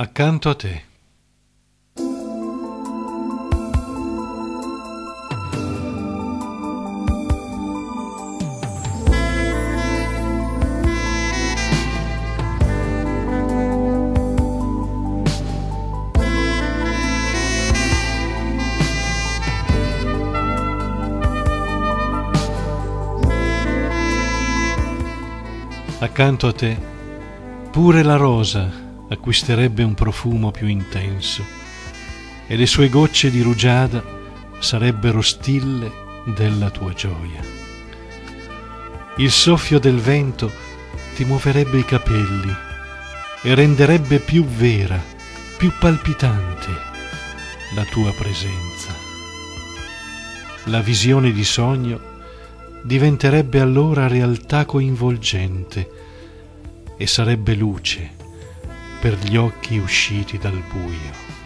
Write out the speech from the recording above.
Accanto a te. Accanto a te, pure la rosa acquisterebbe un profumo più intenso e le sue gocce di rugiada sarebbero stille della tua gioia. Il soffio del vento ti muoverebbe i capelli e renderebbe più vera, più palpitante la tua presenza. La visione di sogno diventerebbe allora realtà coinvolgente e sarebbe luce per gli occhi usciti dal buio.